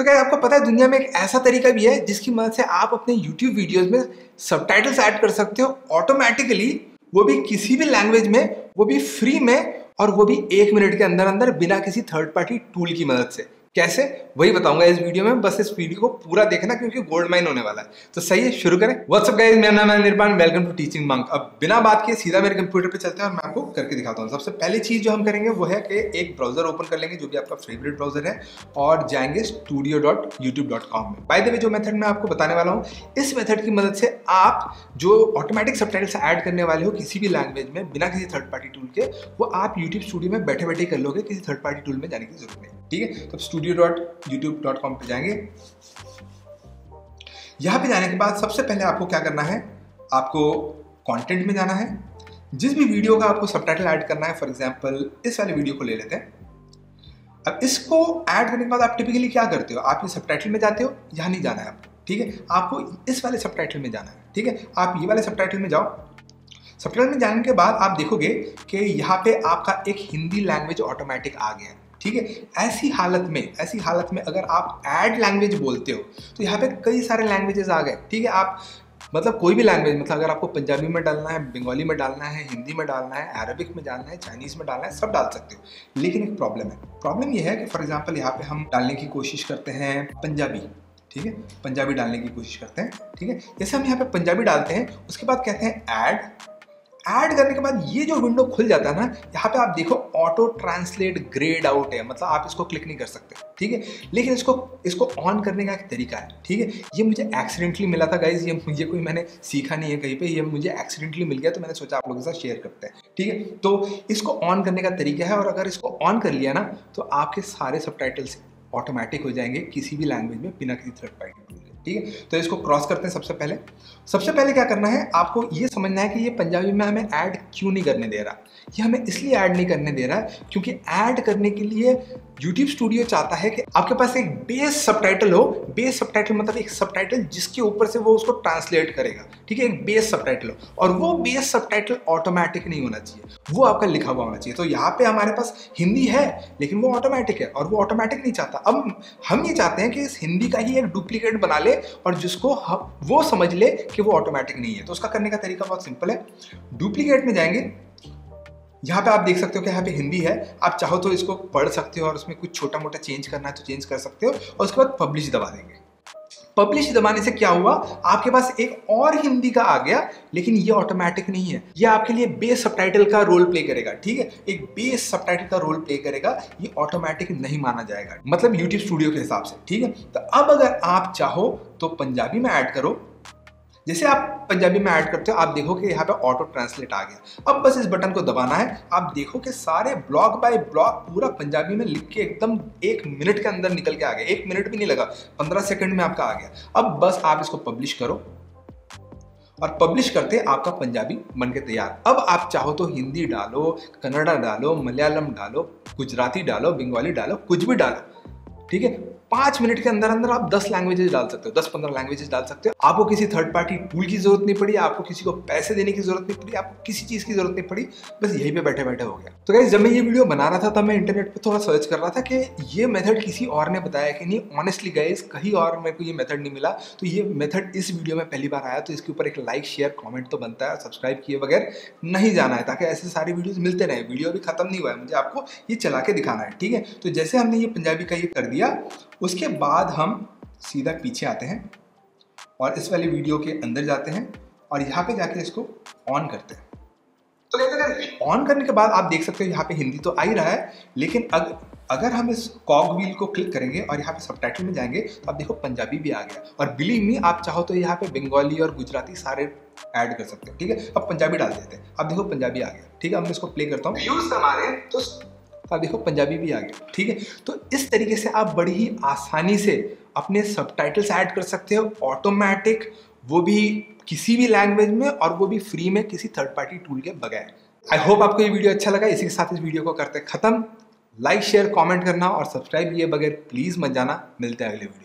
तो क्या आपको पता है, दुनिया में एक ऐसा तरीका भी है, जिसकी मदद से आप अपने YouTube वीडियोस में सब टाइटल्स ऐड कर सकते हो। ऑटोमेटिकली वो भी किसी भी लैंग्वेज में, वो भी फ्री में, और वो भी एक मिनट के अंदर अंदर बिना किसी थर्ड पार्टी टूल की मदद से। कैसे? वही बताऊँगा इस वीडियो में, बस इस वीडियो को पूरा देखना क्योंकि गोल्ड माइन होने वाला है। तो सही है, शुरू करें। व्हाट्सअप गाइस मेरा नाम है निर्माण वेलकम टू टीचिंग मंक अब बिना बात किए सीधा मेरे कंप्यूटर पे चलते हैं और मैं आपको करके दिखाता हूँ। सबसे पहली चीज़ जो हम करेंगे, वो है कि एक ब्राउज़र ओपन कर लेंगे, जो भी आपका फेवरेट ब्राउज़र है, और जाएँगे studio dot YouTube dot com में। बाय द वे जो मेथड मैं आपको बताने वाला हूँ, इस मेथड की मदद से आप जो ऑटोमेटिक सब टाइटल्स ऐड करने वाले हो किसी भी लैंग्वेज में, बिना किसी थर्ड पार्टी टूल के, वो आप यूट्यूब स्टूडियो में बैठे बैठे कर लोगे, किसी थर्ड पार्टी टूल में जाने की ज़रूरत नहीं। ठीक है? तो studio dot YouTube dot com पर जाएँगे। यहाँ पे जाने के बाद सबसे पहले आपको क्या करना है, आपको कंटेंट में जाना है। जिस भी वीडियो का आपको सब ऐड करना है फॉर एग्ज़ाम्पल इस वाले वीडियो को ले लेते हैं। अब इसको ऐड करने के बाद आप टिपिकली क्या करते हो, आप ये सब में जाते हो, यहाँ नहीं जाना है आपको, ठीक है? आपको इस वाले सब टाइटल में जाना है, ठीक है? आप ये वाले सब टाइटल में जाओ। सब में जाने के बाद आप देखोगे कि यहाँ पे आपका एक हिंदी लैंग्वेज ऑटोमेटिक आ गया ठीक है? ऐसी हालत में, ऐसी हालत में अगर आप ऐड लैंग्वेज बोलते हो तो यहाँ पे कई सारे लैंग्वेजेस आ गए, ठीक है? आप मतलब कोई भी लैंग्वेज मतलब अगर आपको पंजाबी में डालना है, बंगाली में डालना है, हिंदी में डालना है अरबिक में डालना है चाइनीज़ में डालना है, सब डाल सकते हो। लेकिन एक प्रॉब्लम है। प्रॉब्लम यह है कि फॉर एग्ज़ाम्पल यहाँ पे हम डालने की कोशिश करते हैं पंजाबी, ठीक है? पंजाबी डालने की कोशिश करते हैं, ठीक है? जैसे हम यहाँ पे पंजाबी डालते हैं, उसके बाद कहते हैं ऐड ऐड करने के बाद ये जो विंडो खुल जाता है ना, यहाँ पे आप देखो ऑटो ट्रांसलेट ग्रेड आउट है मतलब आप इसको क्लिक नहीं कर सकते, ठीक है? लेकिन इसको इसको ऑन करने का एक तरीका है, ठीक है? ये मुझे एक्सीडेंटली मिला था गाइज़ ये मुझे कोई मैंने सीखा नहीं है कहीं पे, ये मुझे एक्सीडेंटली मिल गया तो मैंने सोचा आप लोगों के साथ शेयर करते हैं, ठीक है? तो इसको ऑन करने का तरीका है, और अगर इसको ऑन कर लिया ना तो आपके सारे सब ऑटोमेटिक हो जाएँगे, किसी भी लैंग्वेज में, बिना किसी थर्ड पार्टी ठीक है? तो इसको क्रॉस करते हैं सबसे पहले। सबसे पहले क्या करना है, आपको ये समझना है कि ये पंजाबी में हमें ऐड क्यों नहीं करने दे रहा? ये हमें इसलिए ऐड नहीं करने दे रहा क्योंकि ऐड करने के लिए यूट्यूब स्टूडियो चाहता है कि आपके पास एक बेस सब हो। बेस सब मतलब एक सब जिसके ऊपर से वो उसको ट्रांसलेट करेगा। ठीक है? एक बेस सब हो। और वो बेस सब ऑटोमेटिक नहीं होना चाहिए। वो आपका लिखा हुआ होना चाहिए। तो यहाँ पे हमारे पास हिंदी है, लेकिन वो ऑटोमेटिक है और वो ऑटोमेटिक नहीं चाहता। अब हम ये चाहते हैं कि इस हिंदी का ही एक डुप्लीकेट बना ले और जिसको वो समझ ले कि वो ऑटोमेटिक नहीं है। तो उसका करने का तरीका बहुत सिंपल है। डुप्लीकेट में जाएँगे। यहाँ पे आप देख सकते हो कि यहाँ पे हिंदी है। आप चाहो तो इसको पढ़ सकते हो और उसमें कुछ छोटा मोटा चेंज करना है तो चेंज कर सकते हो और उसके बाद पब्लिश दबा देंगे। पब्लिश दबाने से क्या हुआ? आपके पास एक और हिंदी का आ गया, लेकिन ये ऑटोमेटिक नहीं है। ये आपके लिए बेस सब का रोल प्ले करेगा, ठीक है? एक बेस सब का रोल प्ले करेगा, ये ऑटोमेटिक नहीं माना जाएगा। मतलब यूट्यूब स्टूडियो के हिसाब से, ठीक है? तो अब अगर आप चाहो तो पंजाबी में ऐड करो। जैसे आप पंजाबी में ऐड करते हो, आप देखो कि यहाँ पे ऑटो ट्रांसलेट आ गया। अब बस इस बटन को दबाना है। आप देखो कि सारे ब्लॉक बाय ब्लॉक पूरा पंजाबी में लिख के एकदम एक मिनट के अंदर निकल के आ गया एक मिनट भी नहीं लगा, पंद्रह सेकंड में आपका आ गया। अब बस आप इसको पब्लिश करो और पब्लिश करते आपका पंजाबी बन के तैयार। अब आप चाहो तो हिंदी डालो, कन्नड़ा डालो, मलयालम डालो, गुजराती डालो, बंगाली डालो, कुछ भी डालो, ठीक है? पाँच मिनट के अंदर अंदर आप दस लैंग्वेजेस डाल सकते हो, दस पंद्रह लैंग्वेजेस डाल सकते हो। आपको किसी थर्ड पार्टी टूल की ज़रूरत नहीं पड़ी, आपको किसी को पैसे देने की ज़रूरत नहीं पड़ी, आपको किसी चीज़ की ज़रूरत नहीं पड़ी, बस यहीं पे बैठे बैठे हो गया। तो गाइज़ जब मैं ये वीडियो बना रहा था, तब मैं इंटरनेट पर थोड़ा सर्च कर रहा था कि ये मेथड किसी और ने बताया कि नहीं। ऑनेस्टली गाइज़ कहीं और मेरे को ये मेथड नहीं मिला। तो ये मेथड इस वीडियो में पहली बार आया तो इसके ऊपर एक लाइक शेयर कॉमेंट तो बनता है। सब्सक्राइब किए बगैर नहीं जाना है, ताकि ऐसे सारे वीडियोज़ मिलते रहे। वीडियो अभी खत्म नहीं हुआ है, मुझे आपको ये चला के दिखाना है, ठीक है? तो जैसे हमने ये पंजाबी का ये कर दिया उसके बाद हम सीधा पीछे आते हैं और इस वाली वीडियो के अंदर जाते हैं और यहाँ पे जाके इसको ऑन करते हैं। तो ऑन करने के बाद आप देख सकते हो यहाँ पे हिंदी तो आ ही रहा है लेकिन अग, अगर हम इस कॉग व्हील को क्लिक करेंगे और यहाँ पे सब में जाएँगे तो आप देखो पंजाबी भी आ गया। और बिलीव मी आप चाहो तो यहाँ पे बंगाली और गुजराती सारे ऐड कर सकते हैं ठीक है? अब पंजाबी डाल देते हैं। अब देखो पंजाबी आ गया ठीक है? अब मैं इसको प्ले करता हूँ। व्यूज़ हमारे तो आप देखो पंजाबी भी आ गया। ठीक है? तो इस तरीके से आप बड़ी ही आसानी से अपने सब टाइटल्स ऐड कर सकते हो। ऑटोमेटिक वो भी किसी भी लैंग्वेज में और वो भी फ्री में किसी थर्ड पार्टी टूल के बगैर। आई होप आपको ये वीडियो अच्छा लगा। इसी के साथ इस वीडियो को करते खत्म। लाइक शेयर कमेंट करना और सब्सक्राइब किए बगैर प्लीज़ मत जाना। मिलते हैं अगले वीडियो